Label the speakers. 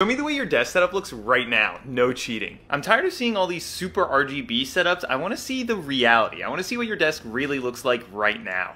Speaker 1: Show me the way your desk setup looks right now. No cheating. I'm tired of seeing all these super RGB setups. I want to see the reality. I want to see what your desk really looks like right now.